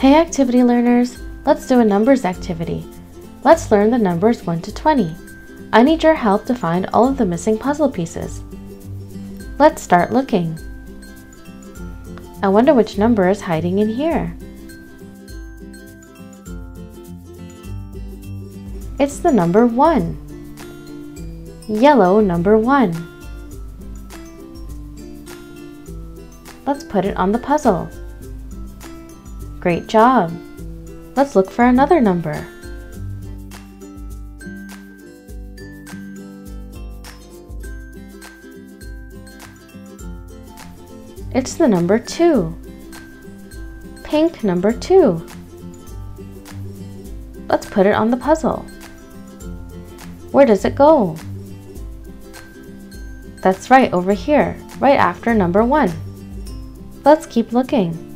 Hey activity learners, let's do a numbers activity. Let's learn the numbers 1 to 20. I need your help to find all of the missing puzzle pieces. Let's start looking. I wonder which number is hiding in here. It's the number 1. Yellow number 1. Let's put it on the puzzle. Great job! Let's look for another number. It's the number 2. Pink number 2. Let's put it on the puzzle. Where does it go? That's right, over here, right after number 1. Let's keep looking.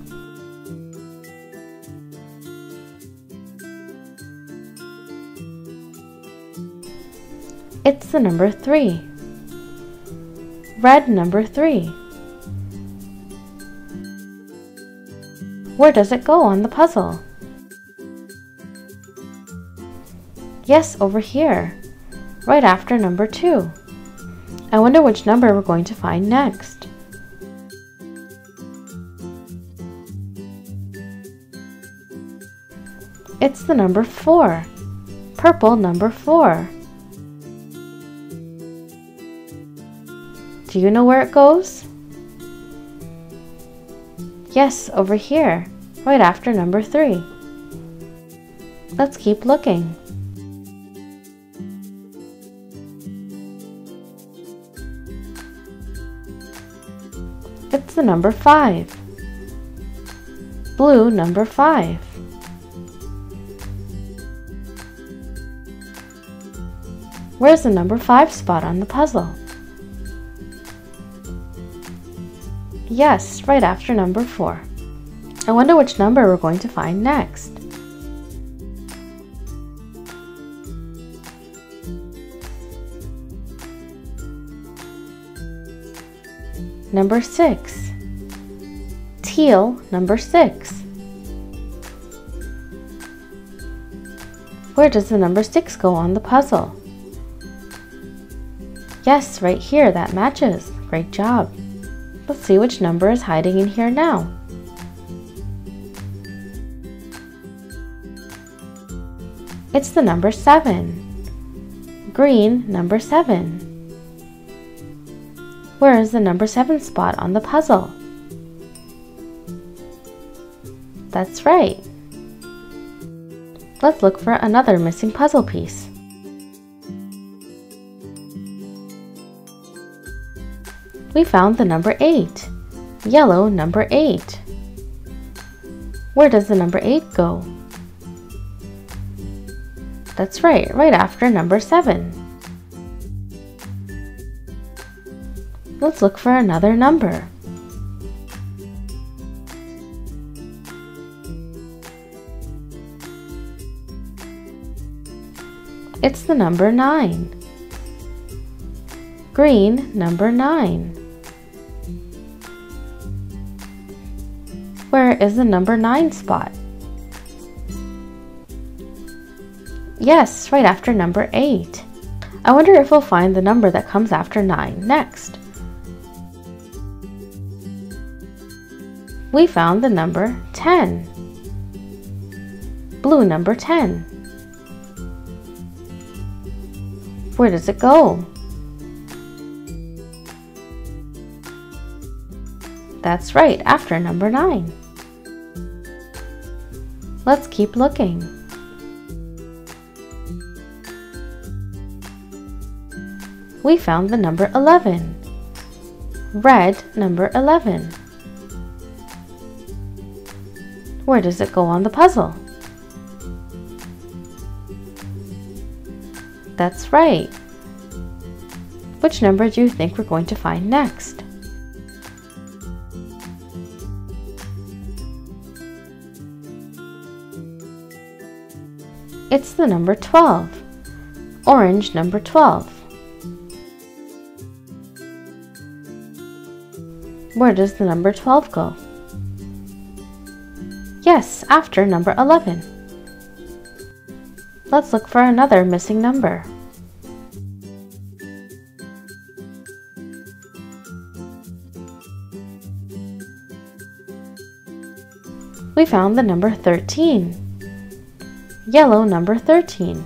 It's the number 3. Red number 3. Where does it go on the puzzle? Yes, over here, right after number 2. I wonder which number we're going to find next. It's the number 4, purple number 4. Do you know where it goes? Yes, over here, right after number 3. Let's keep looking. It's the number 5. Blue number 5. Where's the number 5 spot on the puzzle? Yes, right after number 4. I wonder which number we're going to find next. Number 6. Teal number 6. Where does the number 6 go on the puzzle? Yes, right here, that matches. Great job. Let's see which number is hiding in here now. It's the number 7. Green number 7. Where is the number 7 spot on the puzzle? That's right. Let's look for another missing puzzle piece. We found the number 8. Yellow number 8. Where does the number 8 go? That's right, right after number 7. Let's look for another number. It's the number 9. Green number 9. Where is the number 9 spot? Yes, right after number 8. I wonder if we'll find the number that comes after 9 next. We found the number 10. Blue number 10. Where does it go? That's right, after number 9. Let's keep looking. We found the number 11. Red number 11. Where does it go on the puzzle? That's right. Which number do you think we're going to find next? It's the number 12. Orange number 12. Where does the number 12 go? Yes, after number 11. Let's look for another missing number. We found the number 13. Yellow number 13.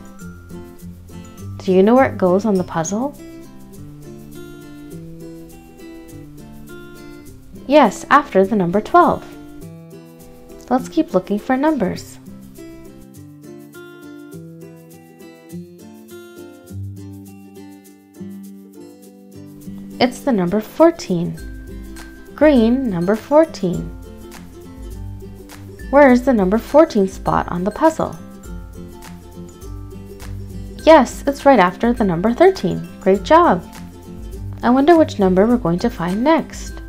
Do you know where it goes on the puzzle? Yes, after the number 12. Let's keep looking for numbers. It's the number 14. Green, number 14. Where is the number 14 spot on the puzzle? Yes, it's right after the number 13. Great job! I wonder which number we're going to find next.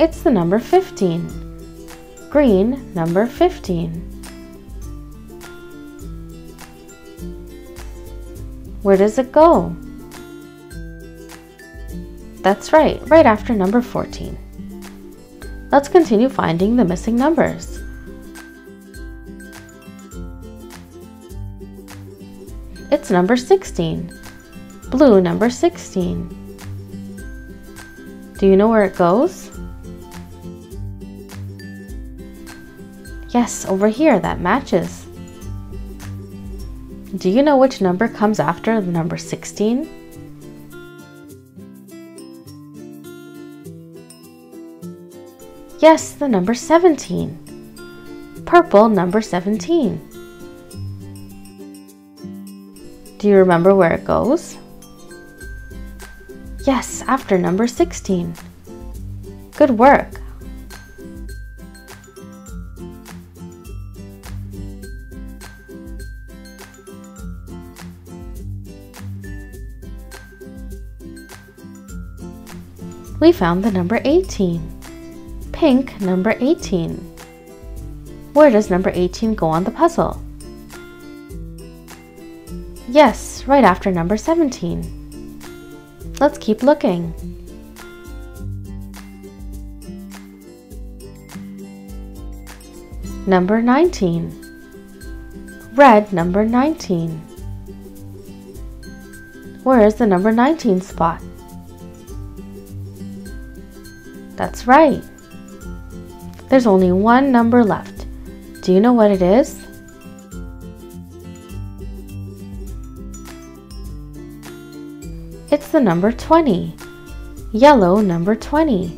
It's the number 15. Green, number 15. Where does it go? That's right, right after number 14. Let's continue finding the missing numbers. Number 16. Blue number 16. Do you know where it goes? Yes, over here, that matches. Do you know which number comes after the number 16? Yes, the number 17. Purple number 17. Do you remember where it goes? Yes, after number 16. Good work. we found the number 18. Pink, number 18. Where does number 18 go on the puzzle? Yes, right after number 17. Let's keep looking. Number 19. Red number 19. Where is the number 19 spot? That's right. There's only one number left. Do you know what it is? It's the number 20. Yellow number 20.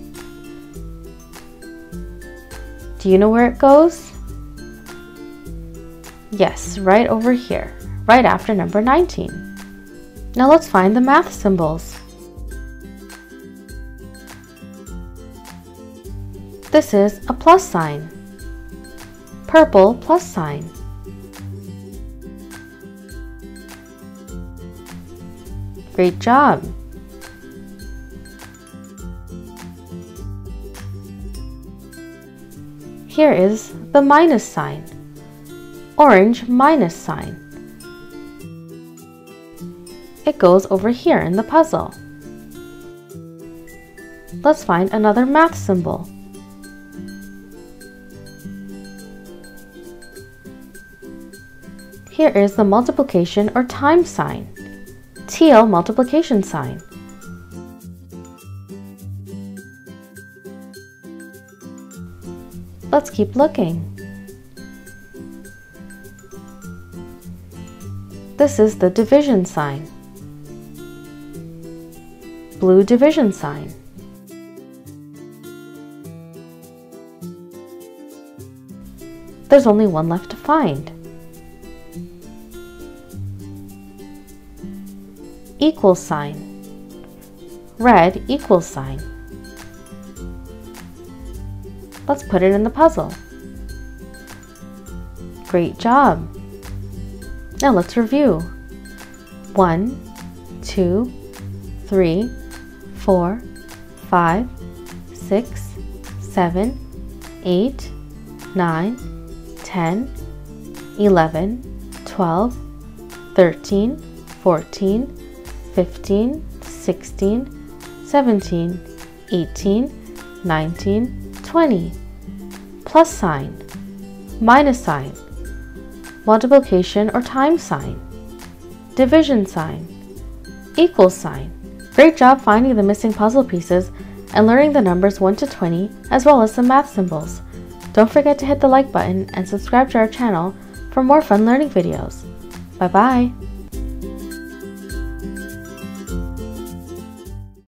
Do you know where it goes? Yes, right over here, right after number 19. Now let's find the math symbols. This is a plus sign. Purple plus sign. Great job! Here is the minus sign. Orange minus sign. It goes over here in the puzzle. Let's find another math symbol. Here is the multiplication or time sign. Teal multiplication sign. Let's keep looking. This is the division sign. Blue division sign. There's only one left to find. Equal sign. Red equal sign. Let's put it in the puzzle. Great job! Now let's review. One, two, three, four, five, six, seven, eight, nine, ten, eleven, twelve, thirteen, fourteen. 15, 16, 17, 18, 19, 20. Plus sign, minus sign, multiplication or times sign, division sign, equals sign. Great job finding the missing puzzle pieces and learning the numbers 1 to 20 as well as some math symbols. Don't forget to hit the like button and subscribe to our channel for more fun learning videos. Bye bye!